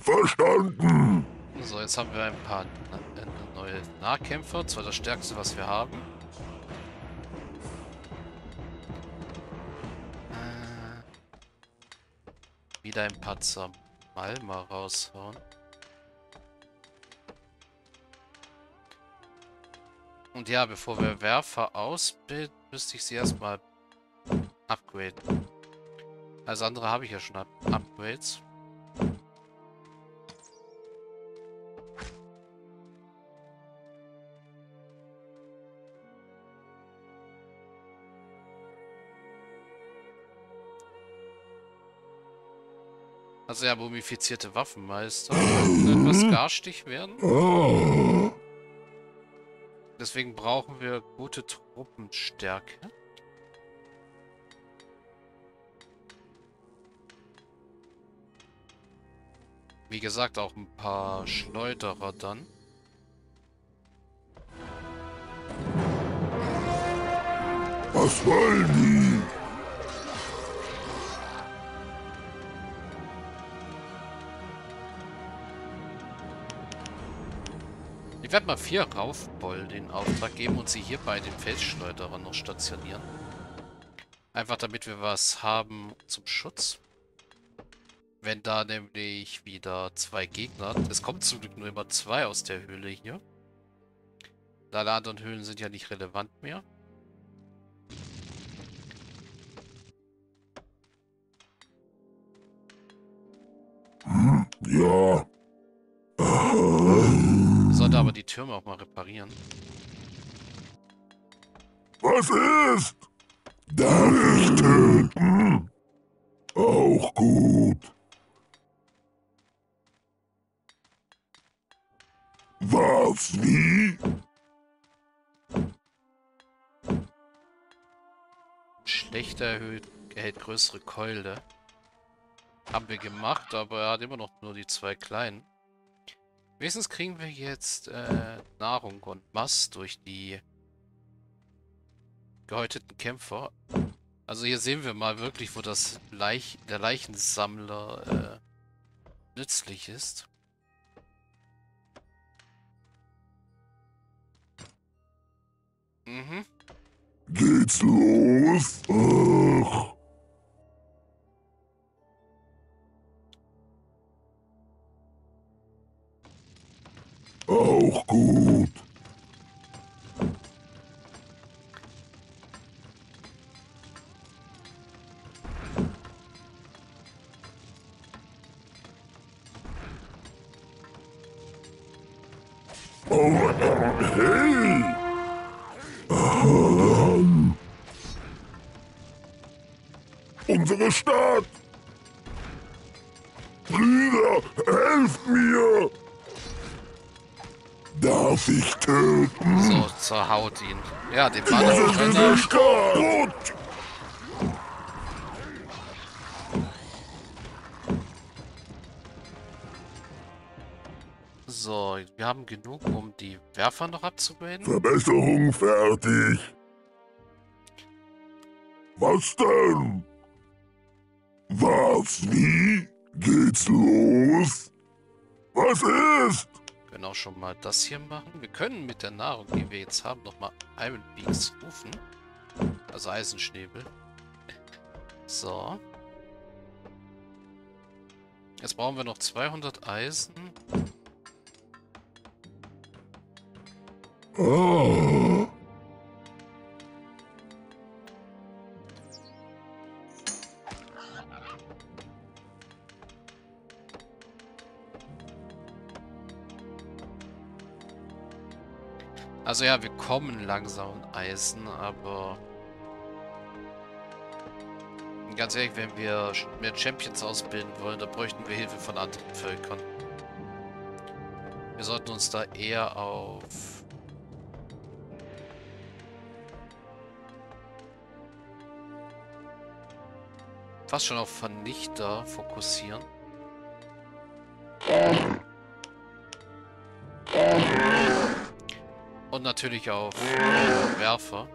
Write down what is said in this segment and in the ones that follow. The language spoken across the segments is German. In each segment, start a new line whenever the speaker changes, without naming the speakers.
Verstanden.
So, jetzt haben wir ein paar äh, neue Nahkämpfer. Zwar das stärkste, was wir haben. Äh, wieder ein Panzer Malma raushauen. Und ja, bevor wir Werfer ausbilden, müsste ich sie erstmal upgraden. Als andere habe ich ja schon Upgrades. Also ja, mumifizierte Waffenmeister etwas garstig werden. Deswegen brauchen wir gute Truppenstärke. Wie gesagt, auch ein paar Schleuderer dann.
Was wollen die?
Ich werde mal vier Raufboll den Auftrag geben und sie hier bei den Felsschleuderern noch stationieren. Einfach damit wir was haben zum Schutz. Wenn da nämlich wieder zwei Gegner... Es kommt zum Glück nur immer zwei aus der Höhle hier. Alle anderen Höhlen sind ja nicht relevant mehr.
Hm, ja.
Sollte aber die Türme auch mal reparieren.
Was ist? Darf ich töten? Auch gut.
Schlechter erhöht, erhält größere Keule. Haben wir gemacht, aber er hat immer noch nur die zwei kleinen. Wenigstens kriegen wir jetzt äh, Nahrung und Mast durch die gehäuteten Kämpfer. Also hier sehen wir mal wirklich, wo das Leich der Leichensammler äh, nützlich ist. Mhm.
Geht's los? Ach. Unsere Stadt! Brüder, helft mir! Darf ich töten?
So, zerhaut ihn. Ja, den
Diese
Banner.
Stadt!
So, wir haben genug, um die Werfer noch abzubilden.
Verbesserung fertig. Was denn? Was? Wie? Geht's los? Was ist?
Wir können auch schon mal das hier machen. Wir können mit der Nahrung, die wir jetzt haben, nochmal Iron Beaks rufen. Also Eisenschnäbel. So. Jetzt brauchen wir noch 200 Eisen.
Oh.
Also ja, wir kommen langsam an Eisen, aber... Ganz ehrlich, wenn wir mehr Champions ausbilden wollen, dann bräuchten wir Hilfe von anderen Völkern. Wir sollten uns da eher auf... Fast schon auf Vernichter fokussieren. Und natürlich auf Werfer.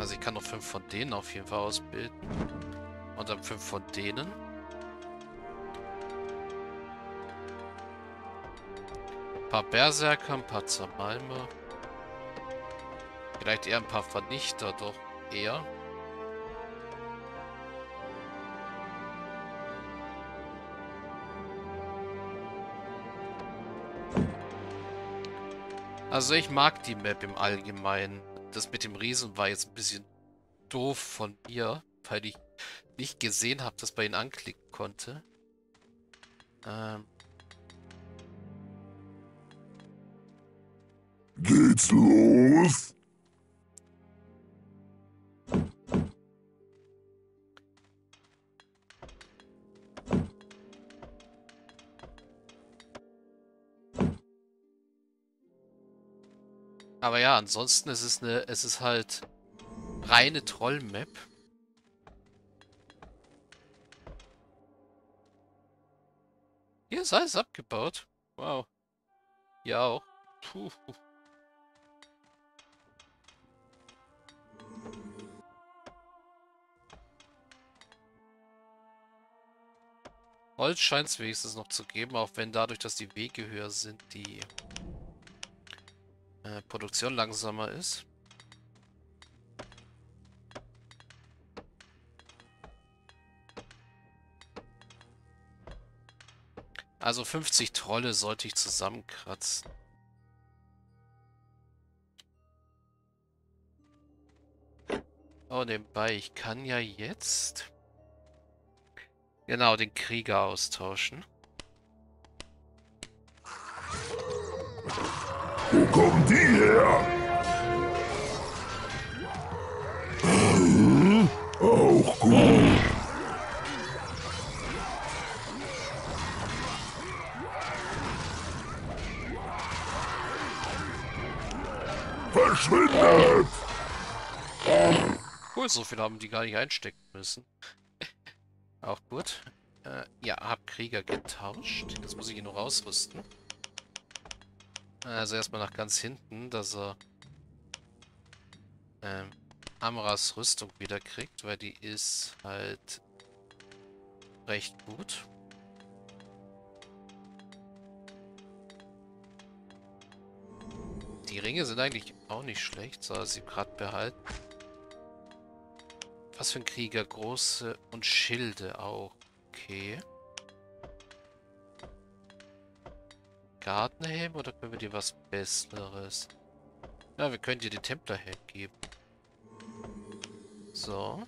Also ich kann noch fünf von denen auf jeden Fall ausbilden. Und dann fünf von denen. Ein paar Berserker, ein paar Zermalme. Vielleicht eher ein paar Vernichter, doch eher. Also ich mag die Map im Allgemeinen. Das mit dem Riesen war jetzt ein bisschen doof von mir, weil ich nicht gesehen habe, dass man ihn anklicken konnte. Ähm.
Geht's los?
Ja, ansonsten ist es eine, es ist halt reine Troll-Map. Hier ist alles abgebaut. Wow. Hier auch. Puh. Holz scheint es wenigstens noch zu geben, auch wenn dadurch, dass die Wege höher sind, die äh, Produktion langsamer ist. Also 50 Trolle sollte ich zusammenkratzen. Oh, nebenbei, ich kann ja jetzt... Genau, den Krieger austauschen.
Wo kommen die her? Auch gut. Verschwindet!
Cool, so viel haben die gar nicht einstecken müssen. Auch gut. Äh, ja, hab Krieger getauscht. Jetzt muss ich ihn noch ausrüsten. Also erstmal nach ganz hinten, dass er ähm, Amras Rüstung wieder kriegt, weil die ist halt recht gut. Die Ringe sind eigentlich auch nicht schlecht, soll sie gerade behalten. Was für ein Krieger? Große und Schilde auch. Okay. Gartenhelm oder können wir dir was Besseres? Ja, wir können dir den Templerhelm geben. So.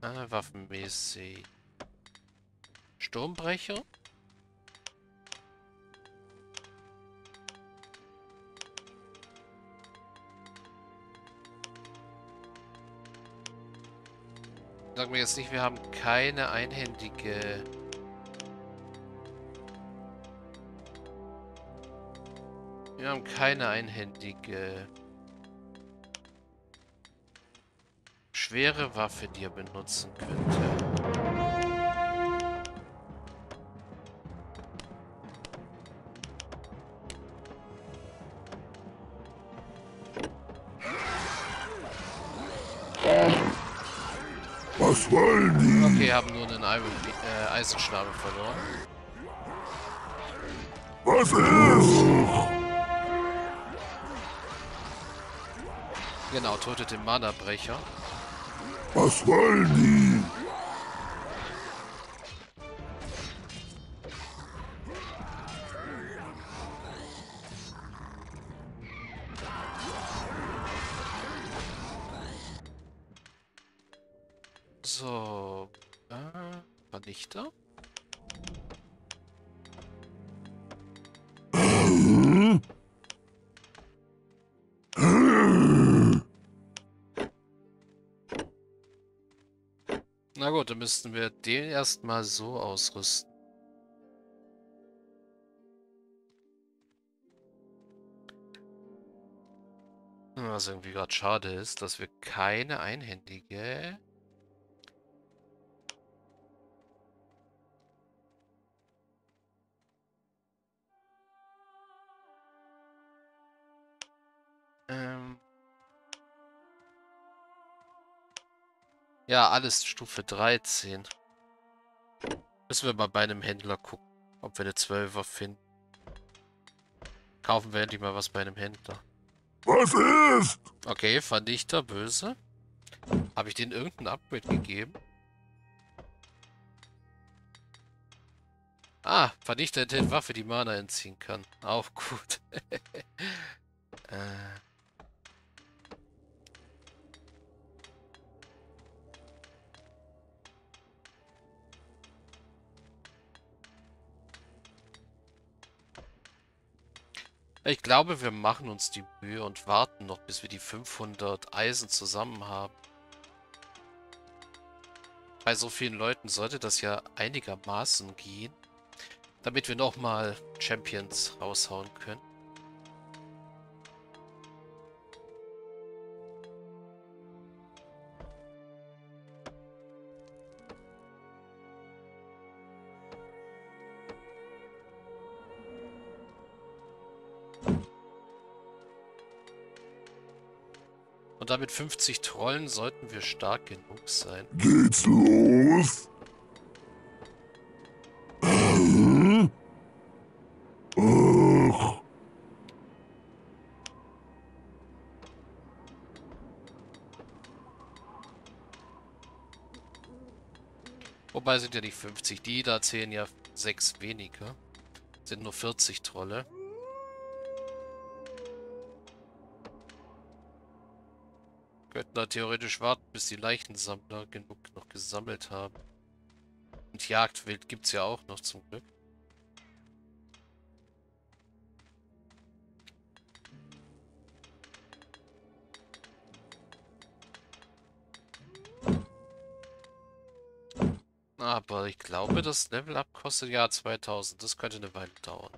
Ah, waffenmäßig. Sturmbrecher. Sag mir jetzt nicht, wir haben keine einhändige... Wir haben keine einhändige... Schwere Waffe, die er benutzen könnte.
Was wollen die?
Okay, haben nur einen Iron, äh, Eisenschnabel verloren.
Was ist?
Genau, tötet den Mana-Brecher.
Was wollen die?
Na gut, dann müssten wir den erstmal so ausrüsten. Was irgendwie gerade schade ist, dass wir keine einhändige Ähm, Ja, alles Stufe 13. Müssen wir mal bei einem Händler gucken, ob wir eine 12er finden. Kaufen wir endlich mal was bei einem Händler.
Was ist?
Okay, Vernichter, böse. Habe ich denen irgendein Upgrade gegeben? Ah, Vernichter enthält Waffe, die Mana entziehen kann. Auch gut. äh. Ich glaube, wir machen uns die Mühe und warten noch, bis wir die 500 Eisen zusammen haben. Bei so vielen Leuten sollte das ja einigermaßen gehen, damit wir nochmal Champions raushauen können. Und damit 50 Trollen sollten wir stark genug sein.
Geht's los? Ach,
Wobei sind ja nicht 50. Die da zählen ja 6 weniger. Sind nur 40 Trolle. Könnten da theoretisch warten, bis die Leichensammler genug noch gesammelt haben. Und Jagdwild gibt's ja auch noch zum Glück. Aber ich glaube, das Level-Up kostet ja 2000. Das könnte eine Weile dauern.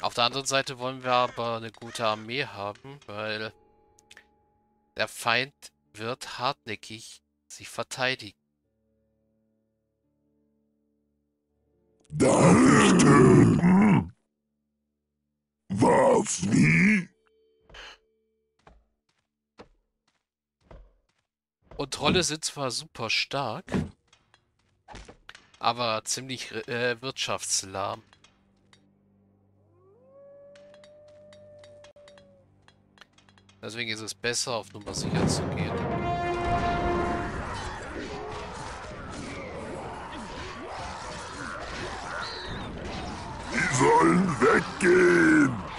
Auf der anderen Seite wollen wir aber eine gute Armee haben, weil der Feind wird hartnäckig sich verteidigen.
ich töten? Was, wie?
Und Trolle sind zwar super stark, aber ziemlich äh, wirtschaftslahm. Deswegen ist es besser, auf Nummer sicher zu gehen.
Die sollen weggehen!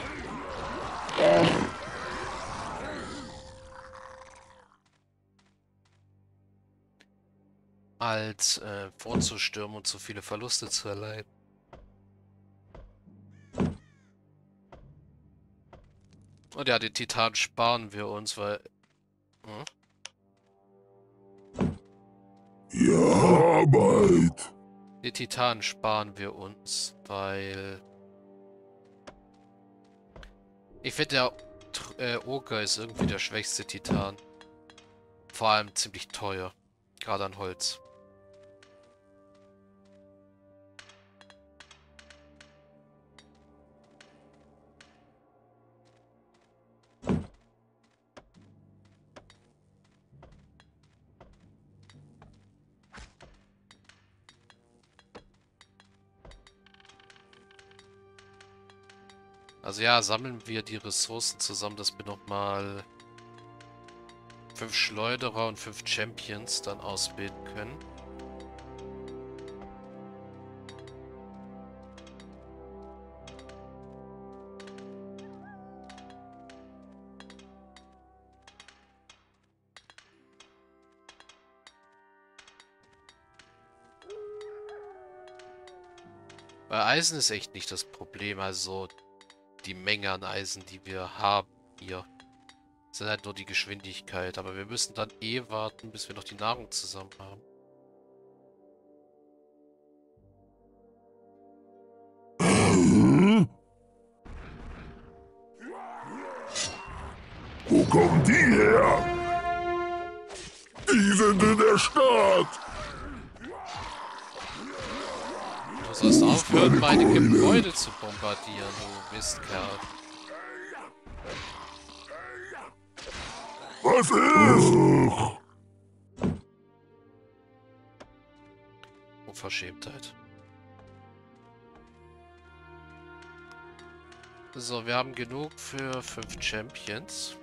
als äh, vorzustürmen und zu viele Verluste zu erleiden. Und ja, den Titan sparen wir uns, weil... Hm?
Ja, Arbeit!
Den Titan sparen wir uns, weil... Ich finde, der äh, Oger ist irgendwie der schwächste Titan. Vor allem ziemlich teuer. Gerade an Holz. Also ja, sammeln wir die Ressourcen zusammen, dass wir nochmal fünf Schleuderer und fünf Champions dann ausbilden können. Bei Eisen ist echt nicht das Problem, also die Menge an Eisen, die wir haben hier. Das ist halt nur die Geschwindigkeit, aber wir müssen dann eh warten, bis wir noch die Nahrung zusammen haben.
Wo kommen die
Du sollst aufhören, meine, Gebäude zu bombardieren, du Mistkerl.
Was ist?
Unverschämtheit. Oh, so, wir haben genug für fünf Champions.